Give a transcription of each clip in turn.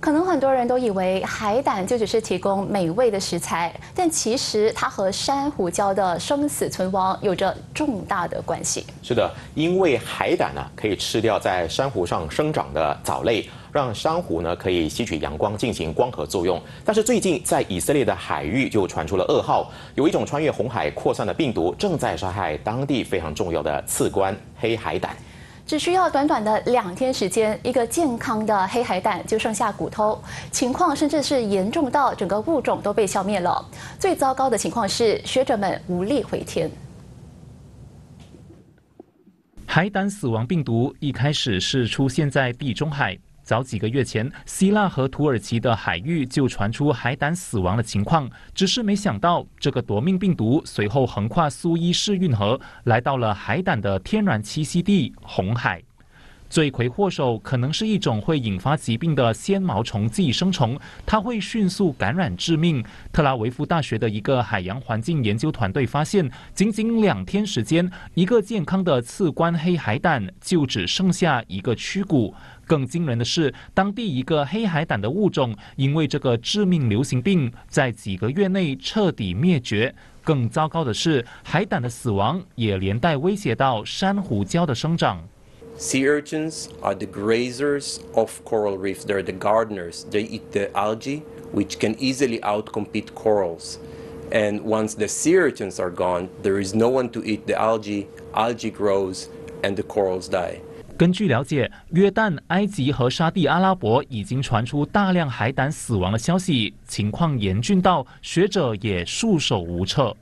可能很多人都以为海胆就只是提供美味的食材，但其实它和珊瑚礁的生死存亡有着重大的关系。是的，因为海胆呢可以吃掉在珊瑚上生长的藻类，让珊瑚呢可以吸取阳光进行光合作用。但是最近在以色列的海域就传出了噩耗，有一种穿越红海扩散的病毒正在杀害当地非常重要的刺冠黑海胆。只需要短短的两天时间，一个健康的黑海胆就剩下骨头，情况甚至是严重到整个物种都被消灭了。最糟糕的情况是，学者们无力回天。海胆死亡病毒一开始是出现在地中海。早几个月前，希腊和土耳其的海域就传出海胆死亡的情况。只是没想到，这个夺命病毒随后横跨苏伊士运河，来到了海胆的天然栖息地红海。罪魁祸首可能是一种会引发疾病的纤毛虫寄生虫，它会迅速感染致命。特拉维夫大学的一个海洋环境研究团队发现，仅仅两天时间，一个健康的刺冠黑海胆就只剩下一个躯骨。更惊人的是，当地一个黑海胆的物种因为这个致命流行病，在几个月内彻底灭绝。更糟糕的是，海胆的死亡也连带威胁到珊瑚礁的生长。Sea urchins are the grazers of coral reefs. They're the gardeners. They eat the algae, which can easily outcompete corals. And once the sea urchins are gone, there is no one to eat the algae, algae grows, and the corals die. 根据了解，约旦、埃及和沙地阿拉伯已经传出大量海胆死亡的消息，情况严峻到学者也束手无策。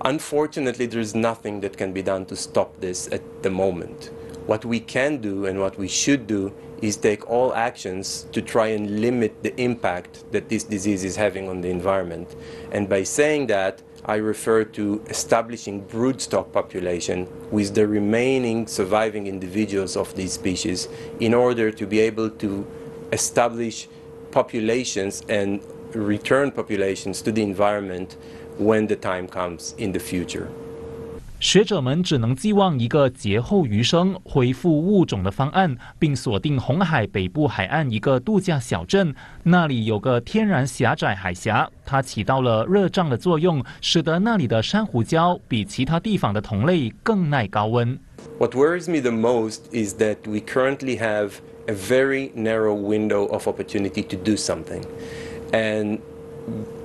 Unfortunately, there is nothing that can be done to stop this at the moment. What we can do and what we should do is take all actions to try and limit the impact that this disease is having on the environment. And by saying that, I refer to establishing broodstock population with the remaining surviving individuals of these species in order to be able to establish populations and return populations to the environment when the time comes in the future. 学者们只能寄望一个劫后余生、恢复物种的方案，并锁定红海北部海岸一个度假小镇。那里有个天然狭窄海峡，它起到了热胀的作用，使得那里的珊瑚礁比其他地方的同类更耐高温。What worries me the most is that we currently have a very narrow window of opportunity to do something, and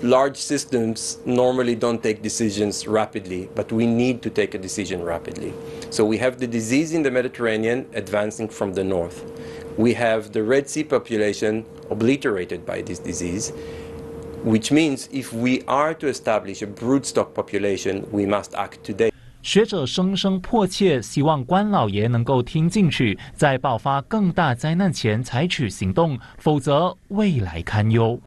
large systems normally don't take decisions rapidly, but we need to take a decision rapidly. So we have the disease in the Mediterranean advancing from the north. We have the Red Sea population obliterated by this disease, which means if we are to establish a broodstock population, we must act today. 学者声声迫切希望关老爷能够听进去，在爆发更大灾难前采取行动，否则未来堪忧。